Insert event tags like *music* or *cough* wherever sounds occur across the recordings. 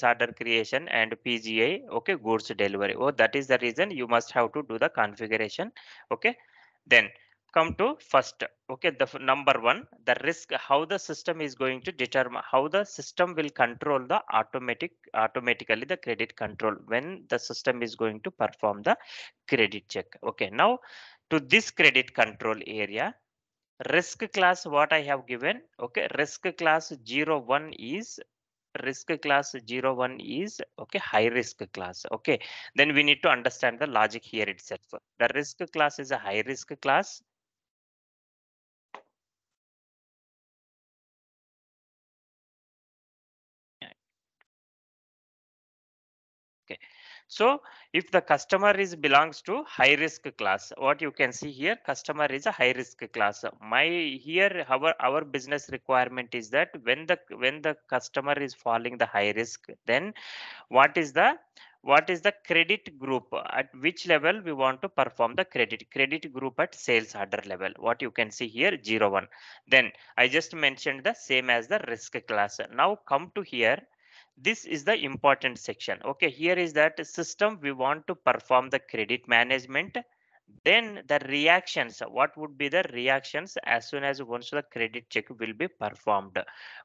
sales order creation and PGA, okay, goods delivery. Oh, that is the reason you must have to do the configuration. Okay, then come to first okay the number one the risk how the system is going to determine how the system will control the automatic automatically the credit control when the system is going to perform the credit check okay now to this credit control area risk class what i have given okay risk class 01 is risk class 01 is okay high risk class okay. Then we need to understand the logic here itself. The risk class is a high risk class So if the customer is belongs to high risk class, what you can see here, customer is a high risk class. My here our our business requirement is that when the when the customer is falling the high risk, then what is the what is the credit group at which level we want to perform the credit? Credit group at sales order level what you can see here 01 then i just mentioned the same as the risk class. Now come to here this is the important section. Okay here is that system. We want to perform the credit management then the reactions what would be the reactions as soon as once the credit check will be performed?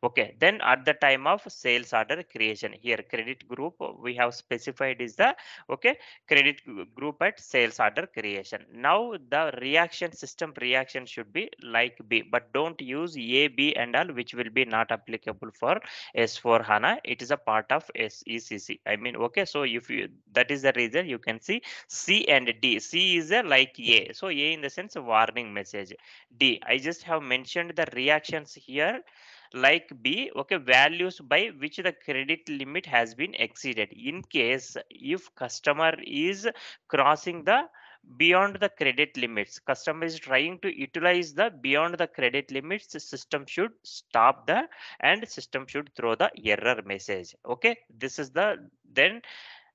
Okay then at the time of sales order creation here credit group we have specified is the okay credit group at sales order creation. Now the reaction system reaction should be like b but don't use a b and all which will be not applicable for s4 hana. It is a part of secc i mean okay so if you that is the reason you can see c and d. C is a like A. So A in the sense of warning message. D, I just have mentioned the reactions here like B, okay, values by which the credit limit has been exceeded. In case if customer is crossing the beyond the credit limits customer is trying to utilize the beyond the credit limits the system should stop the and system should throw the error message okay this is the then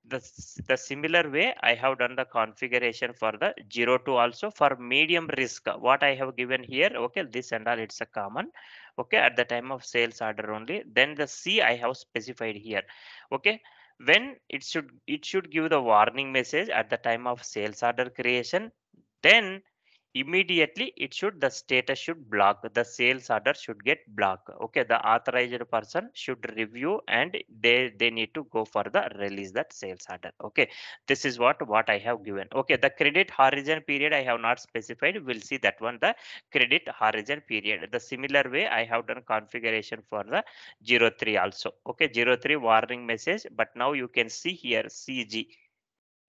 the, the similar way I have done the configuration for the 0 to also for medium risk. What I have given here okay this and all it's a common okay at the time of sales order only. Then the C I have specified here okay. When it should it should give the warning message at the time of sales order creation then immediately it should the status should block the sales order should get blocked. Okay the authorized person should review and they they need to go for the release that sales order. Okay this is what what i have given. Okay the credit horizon period i have not specified. We'll see that one the credit horizon period. The similar way i have done configuration for the 03 also. Okay 03 warning message but now you can see here cg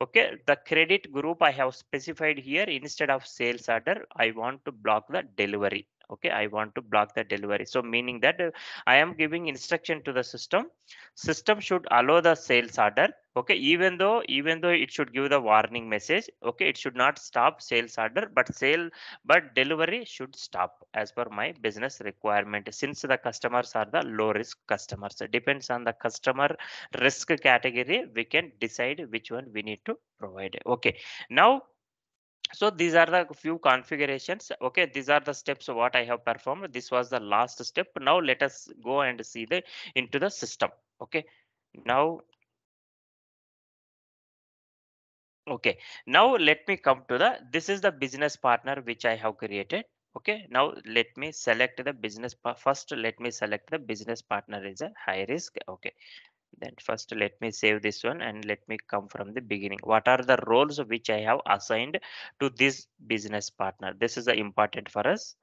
okay the credit group i have specified here instead of sales order i want to block the delivery okay i want to block the delivery. So meaning that uh, i am giving instruction to the system. System should allow the sales order. Okay even though even though it should give the warning message okay it should not stop sales order but sale but delivery should stop as per my business requirement since the customers are the low risk customers. It depends on the customer risk category. We can decide which one we need to provide. Okay now so these are the few configurations. Okay these are the steps of what i have performed. This was the last step. Now let us go and see the into the system. Okay now okay now let me come to the this is the business partner which i have created. Okay now let me select the business first let me select the business partner is a high risk. Okay then first let me save this one and let me come from the beginning. What are the roles which i have assigned to this business partner? This is important for us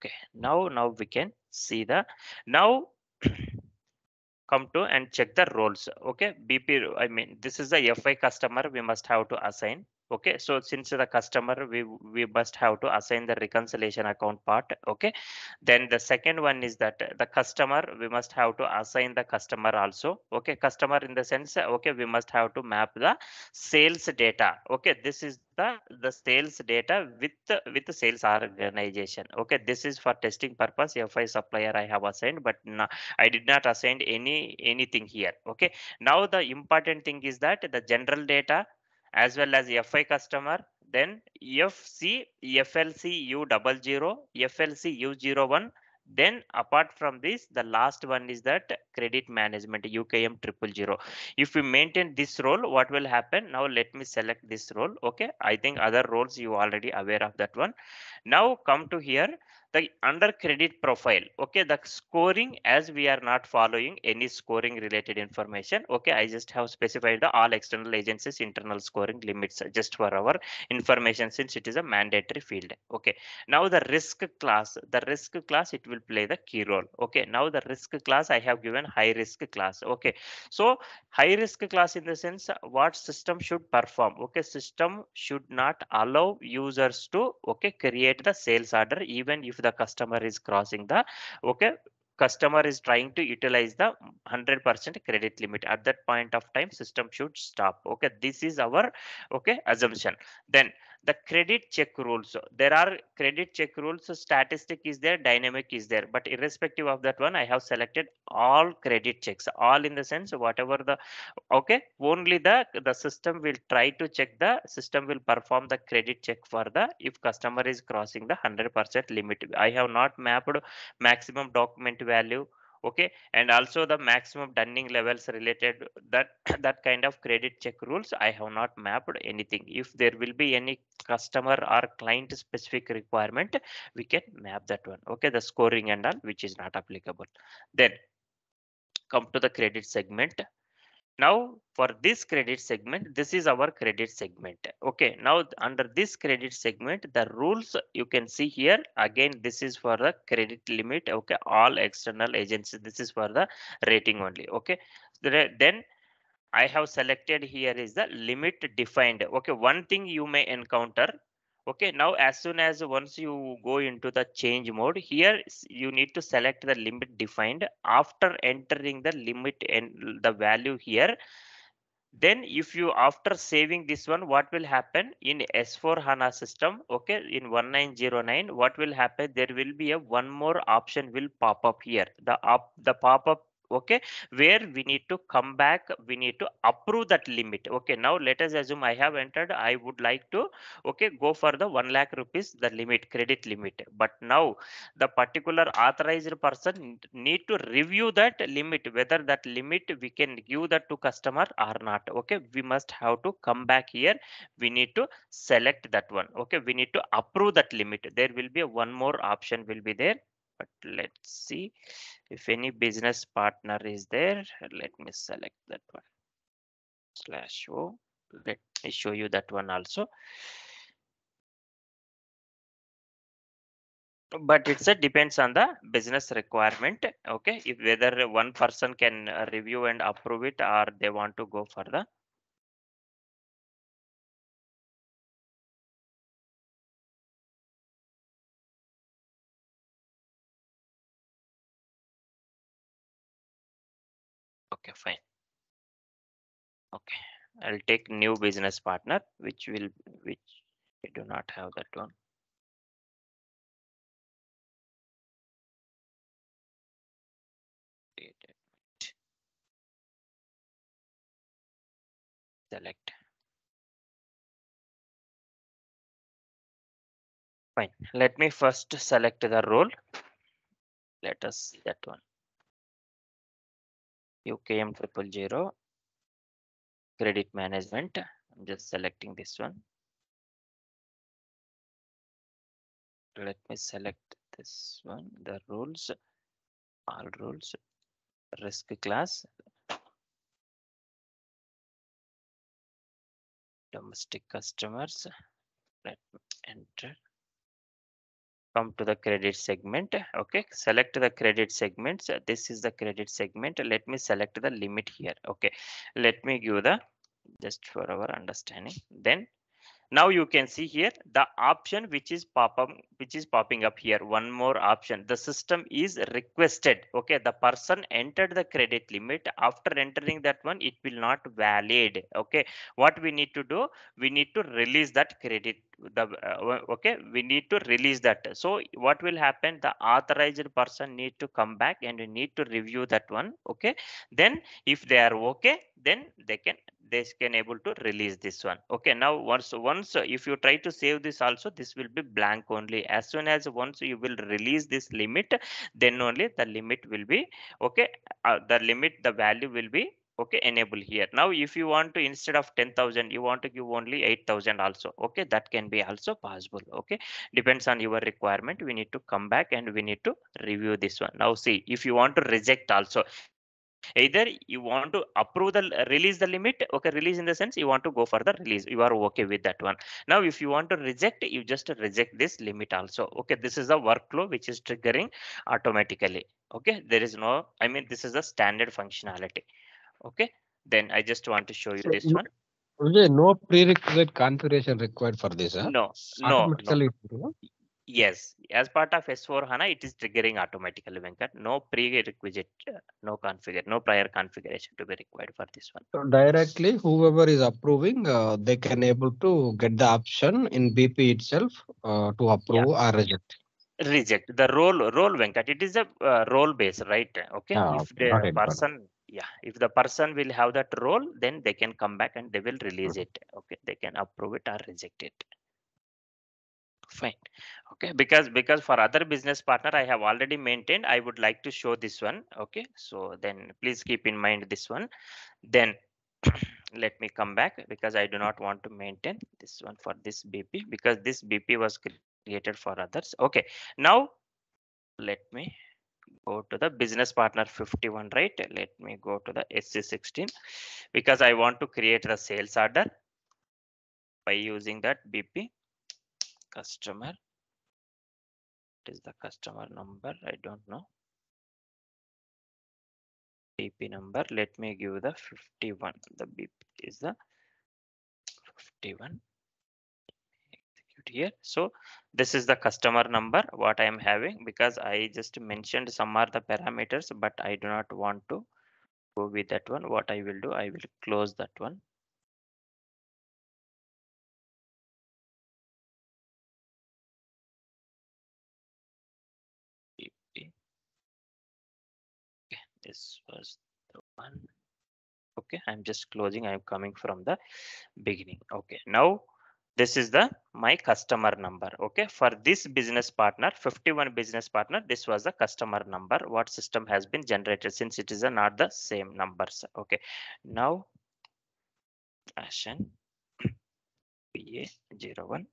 okay now now we can see the now *clears throat* come to and check the roles. Okay bp i mean this is the fi customer we must have to assign okay so since the customer we we must have to assign the reconciliation account part okay? Then the second one is that the customer we must have to assign the customer also okay? Customer in the sense okay we must have to map the sales data okay? This is the the sales data with with the sales organization okay? This is for testing purpose fi supplier i have assigned but no, i did not assign any anything here okay? Now the important thing is that the general data as well as fi customer then fc flc u double zero flc u zero one. Then apart from this the last one is that credit management ukm triple zero. If we maintain this role what will happen? Now let me select this role okay? I think other roles you already aware of that one now come to here the under credit profile. Okay the scoring as we are not following any scoring related information. Okay i just have specified the all external agencies internal scoring limits just for our information since it is a mandatory field. Okay now the risk class the risk class it will play the key role. Okay now the risk class i have given high risk class. Okay so high risk class in the sense what system should perform. Okay system should not allow users to okay create the sales order even if the customer is crossing the okay customer is trying to utilize the 100% credit limit. At that point of time system should stop. Okay this is our okay assumption. Then the credit check rules. There are credit check rules so statistic is there dynamic is there but irrespective of that one i have selected all credit checks all in the sense whatever the okay only the the system will try to check the system will perform the credit check for the if customer is crossing the 100% limit. I have not mapped maximum document value okay and also the maximum dunning levels related that *coughs* that kind of credit check rules i have not mapped anything. If there will be any customer or client specific requirement we can map that one. Okay the scoring and all which is not applicable. Then come to the credit segment now for this credit segment this is our credit segment. Okay now under this credit segment the rules you can see here. Again this is for the credit limit. Okay all external agencies this is for the rating only. Okay then i have selected here is the limit defined. Okay one thing you may encounter okay now as soon as once you go into the change mode here you need to select the limit defined. After entering the limit and the value here then if you after saving this one what will happen? In s4 hana system okay in 1909 what will happen? There will be a one more option will pop up here. The up the pop up okay where we need to come back we need to approve that limit. Okay now let us assume i have entered i would like to okay go for the 1 lakh rupees the limit credit limit. But now the particular authorized person need to review that limit whether that limit we can give that to customer or not. Okay we must have to come back here. We need to select that one. Okay we need to approve that limit. There will be one more option will be there but let's see. If any business partner is there let me select that one. Slash o. Let me show you that one also. But it's a depends on the business requirement okay? If whether one person can review and approve it or they want to go for the okay fine. Okay i'll take new business partner which will which we do not have that one. Select. Fine let me first select the role. Let us see that one UKM triple zero credit management. I'm just selecting this one. Let me select this one, the rules, all rules, risk class, domestic customers. Let me enter come to the credit segment okay? Select the credit segments. This is the credit segment. Let me select the limit here okay? Let me give the just for our understanding. Then now you can see here the option which is pop up which is popping up here. One more option. The system is requested. Okay the person entered the credit limit. After entering that one it will not valid. Okay what we need to do? We need to release that credit. The uh, okay we need to release that. So what will happen? The authorized person need to come back and need to review that one. Okay then if they are okay then they can they can able to release this one. Okay now once once if you try to save this also this will be blank only. As soon as once you will release this limit then only the limit will be okay uh, the limit the value will be okay enable here. Now if you want to instead of 10000 you want to give only 8000 also okay that can be also possible okay. Depends on your requirement. We need to come back and we need to review this one. Now see if you want to reject also either you want to approve the release the limit okay release in the sense you want to go for the release you are okay with that one. Now if you want to reject you just reject this limit also okay. This is the workflow which is triggering automatically okay. There is no i mean this is a standard functionality okay. Then i just want to show you So this one. no prerequisite configuration required for this, huh? no no no Automatically it will, huh? yes as part of s4 hana it is triggering automatically venkat. No prerequisite uh, no configure no prior configuration to be required for this one. So directly whoever is approving, uh, they can able to get the option in BP itself, uh, to approve or reject. reject. The role role venkat it is a uh, role base right? Okay? Ah, if the Got it, got it. person yeah if the person will have that role then they can come back and they will release Mm-hmm. it. Okay? They can approve it or reject it fine. Okay because because for other business partner i have already maintained i would like to show this one. Okay so then please keep in mind this one. Then *clears throat* let me come back because i do not want to maintain this one for this bp because this bp was created for others. Okay now let me go to the business partner 51 right? Let me go to the se16 because i want to create the sales order by using that bp customer. It is the customer number? I don't know. Bp number. Let me give the 51 the bp is the 51 execute here. So this is the customer number what i am having because i just mentioned some are the parameters but i do not want to go with that one. What i will do i will close that one this was the one. Okay i'm just closing i'm coming from the beginning. Okay now this is the my customer number. Okay for this business partner 51 business partner this was the customer number. What system has been generated since it is a not the same numbers? Okay now ashen *coughs* va01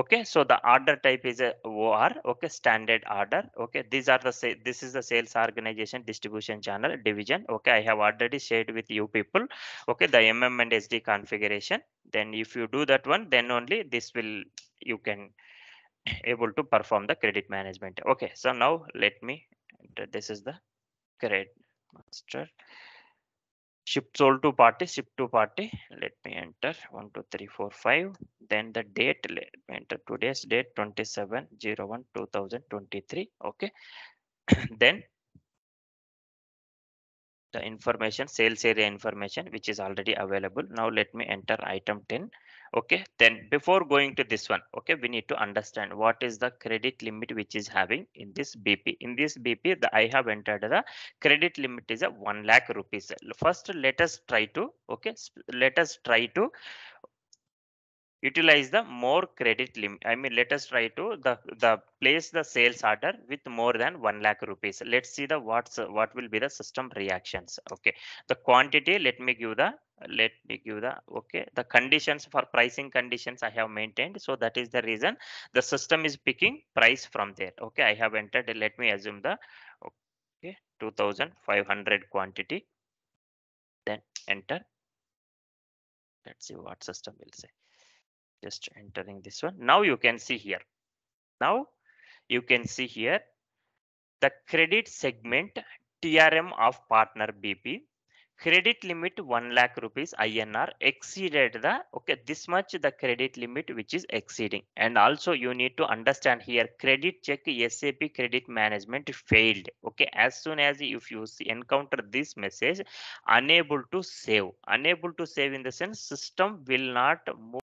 okay so the order type is a or okay standard order okay. These are the sa- this is the sales organization distribution channel division okay. I have already shared with you people okay the mm and sd configuration. Then if you do that one then only this will you can *clears throat* able to perform the credit management okay. So now let me this is the credit master ship sold to party ship to party. Let me enter. One two three four five. Then the date let me enter today's date 27 01 2023 okay. *coughs* Then the information sales area information which is already available. Now let me enter item 10 okay then before going to this one okay we need to understand what is the credit limit which is having in this bp in this bp the i have entered the credit limit is a 1 lakh rupees. First let us try to okay let us try to utilize the more credit limit i mean let us try to the the place the sales order with more than 1 lakh rupees. Let's see the what's what will be the system reactions okay? The quantity let me give the let me give the okay? The conditions for pricing conditions i have maintained. So that is the reason the system is picking price from there okay? I have entered let me assume the okay 2500 quantity then enter. Let's see what system will say just entering this one. Now you can see here. Now you can see here the credit segment trm of partner bp credit limit 1 lakh rupees INR exceeded the okay this much the credit limit which is exceeding. And also you need to understand here credit check SAP credit management failed okay. As soon as if you see, encounter this message unable to save. Unable to save in the sense system will not move